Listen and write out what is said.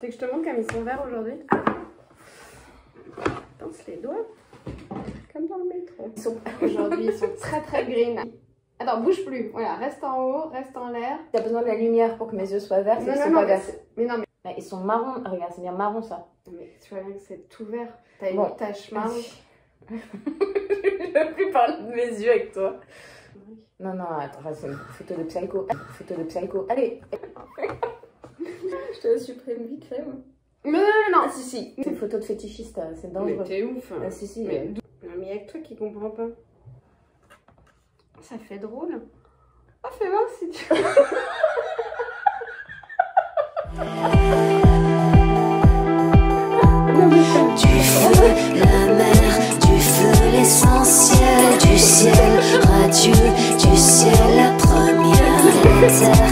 C'est que je te montre comme ils sont verts aujourd'hui. Pince les doigts. Comme dans le métro. Aujourd'hui, ils sont très très green. Attends, bouge plus. Voilà, reste en haut, reste en l'air. T'as besoin de la lumière pour que mes yeux soient verts, Non, non, sont non, pas mais verts. c'est- mais non, mais, Mais ils sont marrons. Ah, regarde, c'est bien marron ça. mais tu vois bien que c'est tout vert. T'as une Bon. tache marron. Je veux plus parler de mes yeux avec toi. Non, non, attends, c'est une photo de psycho. Photo de psycho. Allez je te supprime vite fait, moi. Non, non, non, si, si. C'est une photo de fétichiste, hein, c'est dangereux. Mais t'es ouf. Hein. Ah, si, si. Mais... Non, mais il y a que toi qui comprends pas. Ça fait drôle. Oh, fais voir si tu... du feu, la mer, du feu, l'essentiel, du ciel, radieux, du ciel, la première.